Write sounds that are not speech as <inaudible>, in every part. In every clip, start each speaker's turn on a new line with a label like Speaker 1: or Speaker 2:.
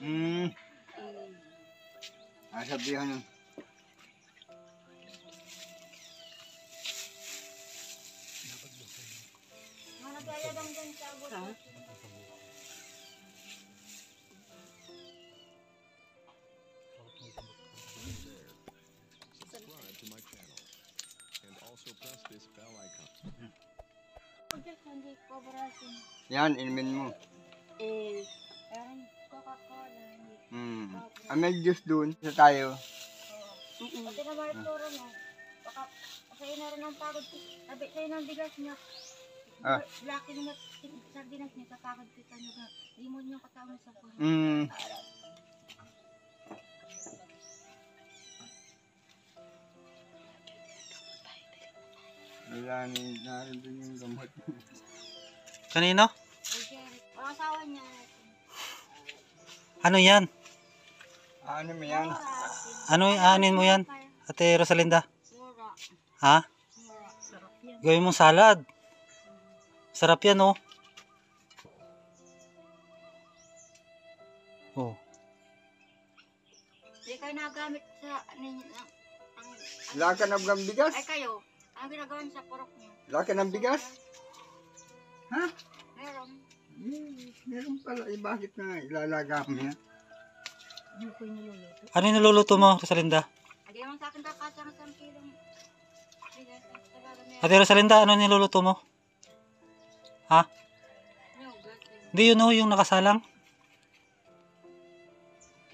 Speaker 1: Hmm.
Speaker 2: Mm.
Speaker 1: Ah, sabihan.
Speaker 2: Ha?
Speaker 3: subscribe to my channel and also press this bell icon.
Speaker 1: Yan, inumin mo.
Speaker 2: Eh,
Speaker 4: Ayan, Coca-Cola.
Speaker 1: Hmm. Ah, may juice dun. Sa tayo.
Speaker 2: mm-mm.
Speaker 4: Pati na Marturo mo. Baka sa'yo na rin ang pagod ko. Sabi sa'yo ng bigas niya.
Speaker 1: Ah.
Speaker 4: Laki naman sardinas niya sa pagod kita niyo na. Limon yung katawan sa puro.
Speaker 1: Hmm. Wala na narin dun yung gamot.
Speaker 5: Kanino?
Speaker 4: Ang asawa niya.
Speaker 5: Ano yan?
Speaker 1: Ano mo yan?
Speaker 5: Ano aanin mo yan? Ate Rosalinda? Ha? Gawin mong salad. Sarap yan oh. Oh.
Speaker 4: Hindi kayo nagamit sa
Speaker 1: Wala ka ng bigas?
Speaker 4: ay kayo. Ang ginagawa sa purok niyo.
Speaker 1: Wala ka ng bigas? Ha?
Speaker 4: Meron.
Speaker 1: Hmm, meron pala. Eh, bakit na ilalaga mo yan?
Speaker 4: Ano ko yung niluluto?
Speaker 5: Ano yung niluluto mo, Rosalinda?
Speaker 4: Hindi naman sa akin kakasa ng isang kilong.
Speaker 5: Ate Rosalinda, ano yung niluluto mo? Ha?
Speaker 4: Eh.
Speaker 5: Hindi yun oh, yung nakasalang.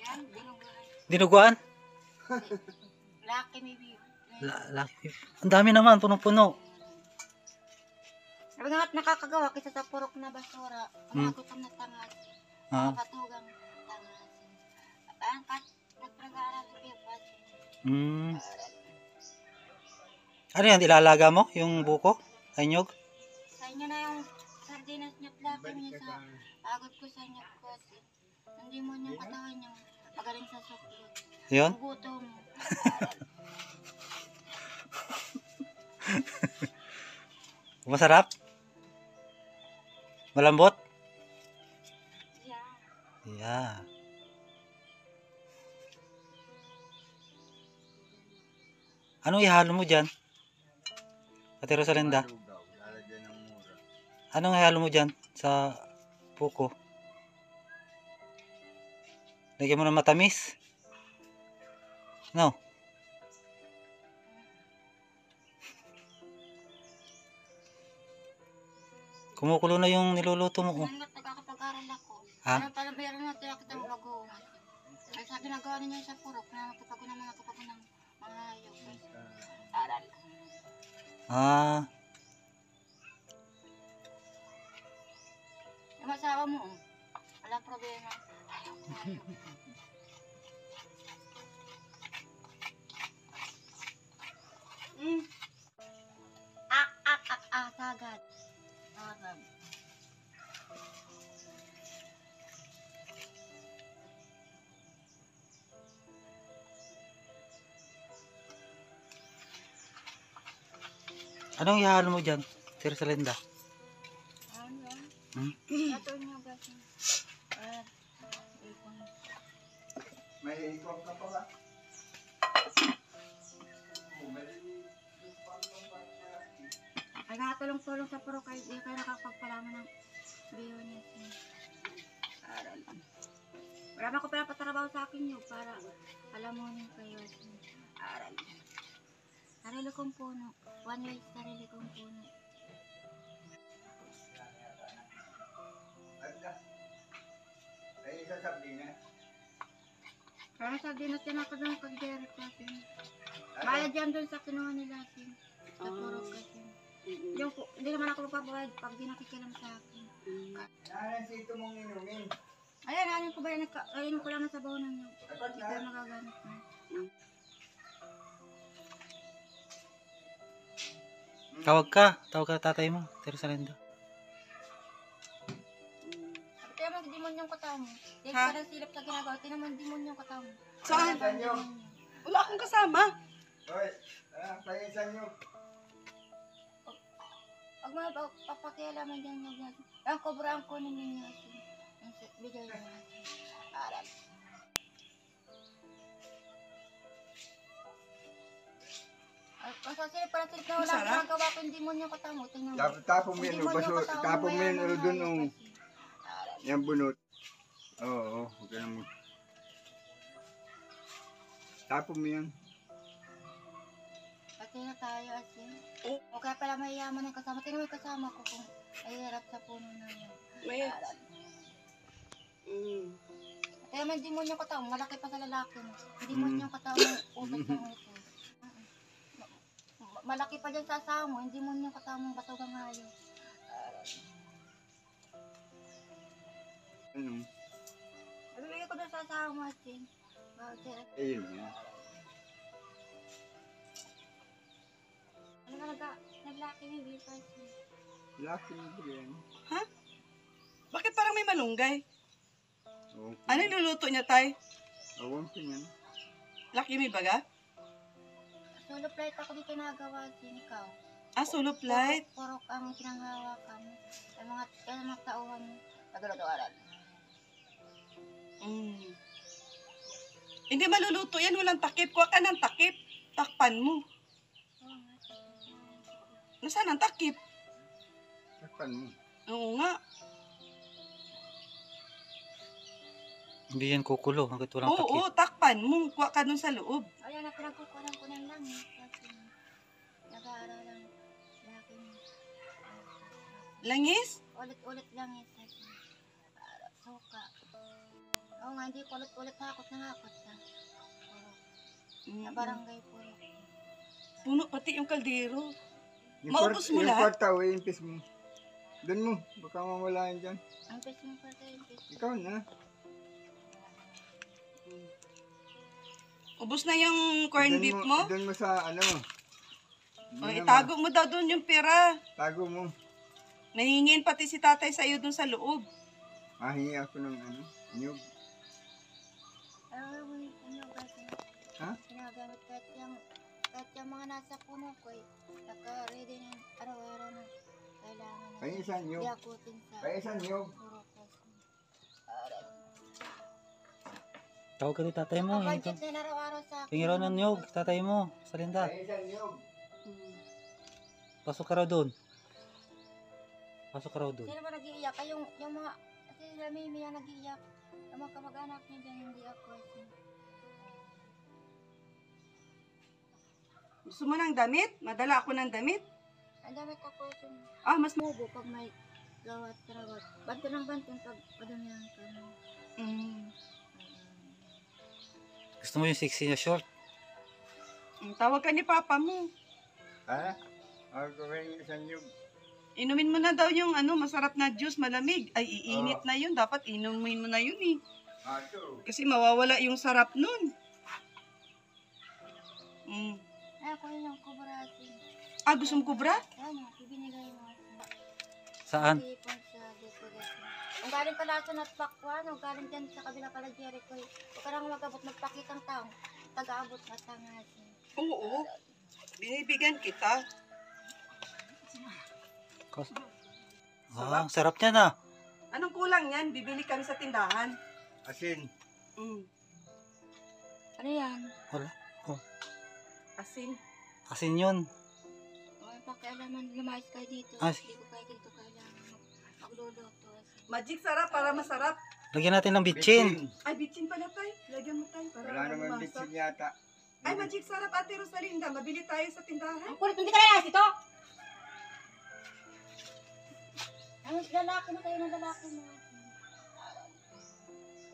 Speaker 4: Yan, dinuguan.
Speaker 5: Dinuguan?
Speaker 4: Lucky maybe.
Speaker 5: La- Lucky. Ang dami naman, punong-puno.
Speaker 4: Sabi nga at nakakagawa kaysa sa purok na basura.
Speaker 5: Hmm.
Speaker 4: Umagutom na tangas.
Speaker 5: Ha?
Speaker 4: Katugang tangas. Ang kat, nagpragara sa pipas.
Speaker 5: Hmm. Ano yan, ilalaga mo? Yung buko? Ay nyog?
Speaker 4: Sa inyo na yung sardinas niyo at lucky niyo sa agad ko sa inyo kasi. Hindi mo yung katawan niyo magaling sa suklot.
Speaker 5: Yun?
Speaker 4: Ang gutom. <laughs>
Speaker 5: Masarap? Malambot?
Speaker 4: Yeah.
Speaker 5: Yeah. Anong ihalo mo dyan? Ate Rosalinda,
Speaker 1: Lugaw, lalagyan ng mura.
Speaker 5: anong ihalo mo dyan sa puko? Lagyan mo ng matamis? No? Kumukulo na yung niluluto mo. oh.
Speaker 4: Nagkakapag-aral ako.
Speaker 5: Ha?
Speaker 4: Meron pala meron na tayo kita mag-uungan. Ay sa ginagawa ninyo sa purok na nakapag na mga kapag ng mga hayop. Aral.
Speaker 5: Ah,
Speaker 4: Yung asawa mo, oh. walang problema. mm.
Speaker 5: Anong ihalo mo dyan?
Speaker 4: Ano yan?
Speaker 5: Hmm?
Speaker 4: Ah.
Speaker 1: May ikot na pala. May
Speaker 4: Ay, nakatulong-tulong sa puro kahit di kayo nakakapagpalaman ng biyo niya. Aral. Marami ko pala patrabaho sa akin yun para alam mo niyo kayo. Sarili kong puno. One way, sarili kong puno.
Speaker 1: Ay, sasabihin na.
Speaker 4: Kaya sa dinas yan ako doon kag Derek kasi. Bayad yan doon sa kinuha nila sin. Sa puro kasi. Yung, po- hindi naman ako magpabayad pag di nakikilam sa akin.
Speaker 2: Mm.
Speaker 1: Nanan sito mong inumin.
Speaker 4: Ayan, ano ko ba yan? Ayun ko lang nasa bahonan niyo.
Speaker 1: Dapat
Speaker 4: Hindi
Speaker 1: na.
Speaker 4: kayo magagamit na.
Speaker 5: Tawag ka. Tawag ka tatay mo. Ate Rosalinda.
Speaker 4: Sabi tayo mo, demon yung katawan mo. Hindi
Speaker 2: Ha?
Speaker 4: parang silap sa ginagawa. Tinan mo, demon yung katawan mo.
Speaker 2: Saan? Wala akong kasama.
Speaker 1: Hoy, ah, painsan nyo.
Speaker 4: Pag mga pa- papakialaman dyan yung yan. Ang kobra ang kunin ninyo. Ang si- bigay niya. Aral. Basta silip para silip na wala
Speaker 2: Masarap?
Speaker 4: akong ginagawa ko yung demonyo katamo. Tingnan mo.
Speaker 1: Tapos tapon mo yan,
Speaker 4: Yung
Speaker 1: oh, baso,
Speaker 4: katamo,
Speaker 1: tapon mo yan, oh, dun,
Speaker 4: yun
Speaker 1: oh. Yan bunot. Oo, oo, huwag ka na mo. Tapon mo yan.
Speaker 4: Pati na tayo asin.
Speaker 2: Oh.
Speaker 4: O kaya pala mayayaman yung kasama. Tingnan mo yung kasama ko kung ay harap sa puno na yun.
Speaker 2: May, mm.
Speaker 4: Kaya may demonyo katamo, malaki pa sa lalaki mo.
Speaker 1: Mm.
Speaker 4: Demonyo katamo, usap ng utos. Ma- Malaki pa dyan sa asawa mo, hindi mo yung katamong batugang hayo.
Speaker 1: Ano?
Speaker 4: Nabibigay ko doon sa asawa mo, Asin. Voucher.
Speaker 1: Ayun yan.
Speaker 4: Ano ka nag naglaki ni Vipa, Asin?
Speaker 1: Laki mo ba yan?
Speaker 2: Bakit parang may malunggay?
Speaker 1: Oo.
Speaker 2: Ano niluluto niya, tay?
Speaker 1: Awang ko yan.
Speaker 2: Laki may baga?
Speaker 4: Solo plate ako dito nagawa, Asin. Ikaw.
Speaker 2: Ah, solo flight.
Speaker 4: Purok ang pinanghawakan. Yung mga, yung mga tauhan mo. Nagulot-aral.
Speaker 2: Mm. Hindi maluluto yan, walang takip. Kuha ka ng takip. Takpan mo. Nasaan ang takip?
Speaker 1: Takpan mo.
Speaker 2: Oo nga.
Speaker 5: Hindi yan kukulo hanggat walang
Speaker 2: Oo,
Speaker 5: takip.
Speaker 2: takpan mo. Kuha ka dun sa loob.
Speaker 4: Ayan na pinagkukunan ko ng langit. Kasi nag-aaral lang mo.
Speaker 2: Langis?
Speaker 4: Ulit-ulit lang. Kasi para suka. Oo nga, hindi ko ulit-ulit hakot na hakot puro. Sa barangay puro.
Speaker 2: Puno pati yung kaldero.
Speaker 1: Yung
Speaker 2: Maubos mo
Speaker 1: yung
Speaker 2: lahat?
Speaker 1: kwarta, o impis mo. Doon mo, baka mawala yan dyan.
Speaker 4: Ang pes mo pa tayo.
Speaker 1: Ikaw na.
Speaker 2: Ubus na yung
Speaker 1: Doon
Speaker 2: beef mo?
Speaker 1: Doon mo sa ano.
Speaker 2: O,
Speaker 1: Doon
Speaker 2: itago mo daw dun yung pera.
Speaker 1: Tago mo.
Speaker 2: Nahingin pati si tatay sa'yo dun sa loob.
Speaker 1: Mahingi ako ng ano, nyug.
Speaker 4: Ano?
Speaker 1: Ha?
Speaker 4: Ginagamit kahit yung, kahit yung mga nasa puno ko eh. Naka-ready na araw-araw na kailangan.
Speaker 1: Kaya isang nyug.
Speaker 4: Yakutin sa
Speaker 1: Kaya isang nyug.
Speaker 5: Tawag ka ni tatay mo.
Speaker 4: Ang budget na yun araw-araw sa akin.
Speaker 5: hingi raw ng nyog, tatay mo. Sa linda.
Speaker 1: Nyug.
Speaker 5: Pasok ka raw doon. Pasok ka raw doon.
Speaker 4: Sino ba nag-iiyak? Ay, yung, yung mga, kasi sila Mimi yung nag-iiyak. Yung mga kamag-anak niya dyan, hindi ako. Kasi,
Speaker 2: Gusto mo ng damit? Madala ako ng damit.
Speaker 4: ang dami ko po yung
Speaker 2: Ah, mas
Speaker 4: mubo pag may gawat karawat. Banto ng banto pag padamihan ka.
Speaker 2: Mm.
Speaker 5: Gusto mo yung sexy na short?
Speaker 2: Mm, Tawag ka ni papa mo.
Speaker 1: Ha? Ako ko yung isang nyug.
Speaker 2: Inumin mo na daw yung ano, masarap na juice, malamig. Ay, iinit
Speaker 1: Oo.
Speaker 2: na yun. Dapat inumin mo na yun eh.
Speaker 1: Ah, ito.
Speaker 2: Kasi mawawala yung sarap nun. Mm.
Speaker 4: Ay, ako yun yung kubrasin.
Speaker 2: Ah, gusto mo kubra?
Speaker 4: Ano, ibinigay mo.
Speaker 5: Saan?
Speaker 4: Sa decoration. Kung galing pala sa natpakwan, o galing dyan sa kabila pala Jericho, huwag ka nang mag-abot, magpakitang taong, taga-abot na tangasin.
Speaker 2: Oo. Binibigyan kita.
Speaker 5: Kas- Ah, sarap niya na.
Speaker 2: Anong kulang yan? Bibili kami sa tindahan.
Speaker 1: Asin.
Speaker 2: Mm.
Speaker 4: Ano yan?
Speaker 5: Wala.
Speaker 2: Asin.
Speaker 5: Asin yun.
Speaker 4: May pakialaman, lumayas kayo dito.
Speaker 5: Ah,
Speaker 4: Hindi ko kayo dito kailangan magluluto.
Speaker 2: Magic sarap para masarap.
Speaker 5: Lagyan natin ng bitchin.
Speaker 2: Ay, bitchin pala tayo. Lagyan mo tayo para
Speaker 1: Wala naman
Speaker 2: lumasa.
Speaker 1: bitsin yata.
Speaker 2: Ay, magic sarap, Ate Rosalinda. Mabili tayo sa tindahan.
Speaker 4: Ang kulit, hindi ka layas dito! Ang lalaki mo kayo ng lalaki mo.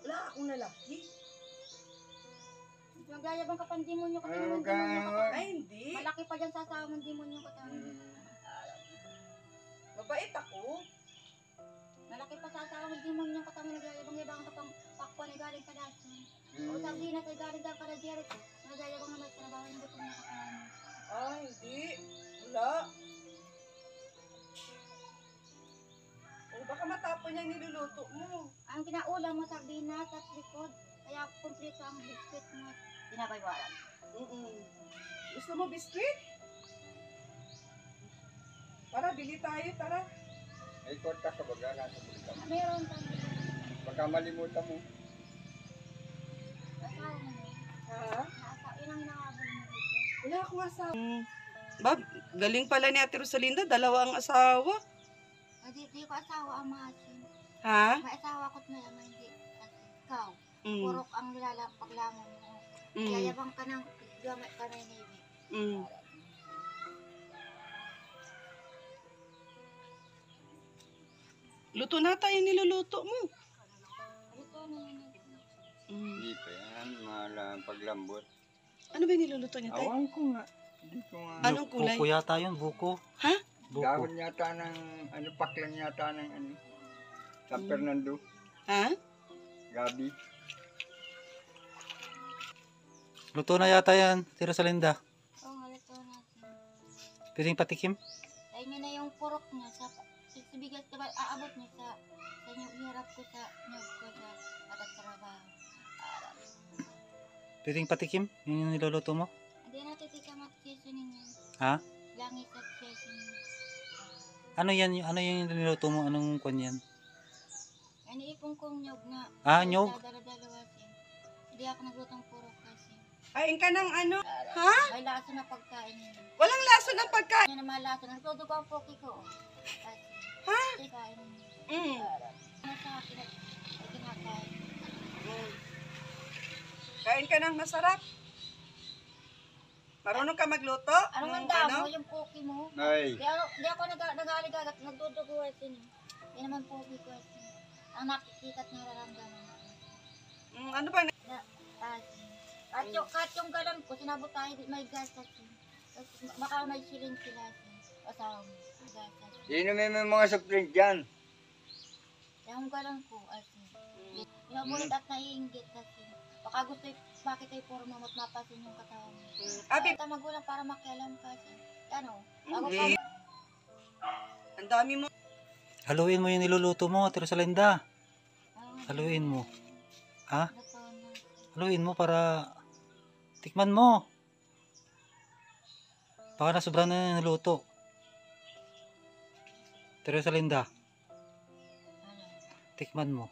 Speaker 2: Wala akong lalaki.
Speaker 4: Magyayabang ka pang demonyo ka.
Speaker 1: Ay,
Speaker 2: hindi.
Speaker 4: Malaki pa dyan sa asawa mong demonyo ka. Demonyo ka. tama, Nagyayabang-yabang ka pang pakwan na galing ka dati.
Speaker 1: Mm.
Speaker 4: O sabi na kay galing daw pala Jericho. Nagyayabang na may trabaho hindi ko nakakalaman.
Speaker 2: Ay, hindi. Wala. O, baka matapon yung niluluto mo.
Speaker 4: Ang kinaulam mo sardinas at likod. Kaya kumpleto ang biscuit mo. Binabaywaran.
Speaker 2: Mm-mm. Gusto mo biskuit? Tara, bili tayo, tara.
Speaker 1: May kwarta ka baga, nasa bulita mo.
Speaker 4: Meron kang
Speaker 1: Baka malimutan mo.
Speaker 2: Ha? Wala akong asawa. Bab, galing pala ni Ate Rosalinda, dalawa ang asawa.
Speaker 4: O, di, di ko asawa ang maasin.
Speaker 2: Ha?
Speaker 4: May asawa ko't may ama, hindi. Kasi ikaw,
Speaker 2: Mm.
Speaker 4: purok ang nilalang paglamon mo.
Speaker 2: Mm.
Speaker 4: Yayabang ka ng gamit ka na Navy.
Speaker 2: Mm. Luto na tayo niluluto mo.
Speaker 4: Na.
Speaker 2: Mm.
Speaker 1: Hindi pa yan, mala paglambot.
Speaker 2: Ano ba yung niluluto niya tayo?
Speaker 1: Awan ko nga. Hindi ko nga.
Speaker 2: Anong kulay?
Speaker 5: Buko yata yun, buko.
Speaker 2: Ha?
Speaker 5: Buko.
Speaker 1: Dahon yata ng, ano, paklan yata ng, ano, San
Speaker 2: Mm.
Speaker 1: Fernando,
Speaker 2: Ha?
Speaker 1: Gabi.
Speaker 5: Luto na yata yan, Tira Salinda.
Speaker 4: Oo, nga, ito natin.
Speaker 5: Pwedeng patikim?
Speaker 4: Niya na yung purok niya sa sa bigas, diba, aabot niya sa sa inyo hirap ko sa nyug ko sa pagtatrabaho.
Speaker 5: Pwedeng patikim? Yun yung niluluto mo?
Speaker 4: Hindi natin tika mag-seasoning yan.
Speaker 5: Ha?
Speaker 4: Langis at seasoning.
Speaker 5: Ano yan? Ano yung niluto mo? Anong kwan yan?
Speaker 4: Ano ipong kong nyug na
Speaker 5: Ah,
Speaker 4: sin. Hindi ako naglutong purok kasi.
Speaker 2: Kain ka ng ano? Ha?
Speaker 4: May lasa na pagkain.
Speaker 2: Walang laso ng pagkain.
Speaker 4: Yan na malasa. Nagtudugo ang poki ko.
Speaker 2: Mm. Kain ka ng masarap. Marunong ka magluto?
Speaker 4: Ano man daw
Speaker 2: ano?
Speaker 4: mo yung poki mo?
Speaker 1: Ay,
Speaker 4: Di ako, di ako nag nag-aligagat, nagdudugo sin. Di naman poki ko sin. Ang nakikita at nararamdaman ko.
Speaker 2: Mm, ano ba?
Speaker 4: Asin. At yung, kahit yung galan ko, sinabot tayo, may gas asin. Tapos baka may silin sila sin.
Speaker 1: Inumin mo yung mga drink dyan.
Speaker 4: Yung galan ko, asin. Pinabulit at naiinggit asin. Baka gusto y- bakit ay puro mamot mapasin yung katawan mo.
Speaker 2: Abi,
Speaker 4: Kita magulang para makialam ka asin. Ano? Bago pa
Speaker 2: hindi. Ang dami mo.
Speaker 5: Haluin mo yung niluluto mo, Tira Salinda.
Speaker 4: Ah,
Speaker 5: Haluin mo. Ha?
Speaker 4: Luto na.
Speaker 5: Haluin mo para tikman mo. Baka na sobrang na yung niluto. Tira Salinda,
Speaker 4: Ano?
Speaker 5: tikman mo.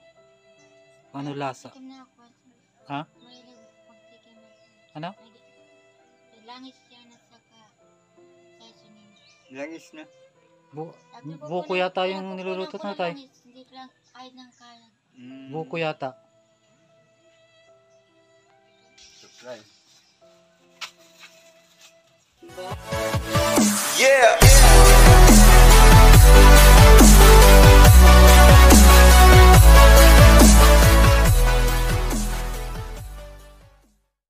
Speaker 5: Ano lasa? Ha? Ano?
Speaker 4: Langis yan at saka seasoning.
Speaker 1: Langis na.
Speaker 5: Bu buko yata yung niluluto na tayo.
Speaker 4: Hindi lang kahit ng kalat.
Speaker 1: Mm,
Speaker 5: Buko yata.
Speaker 2: Ba?
Speaker 6: Yeah.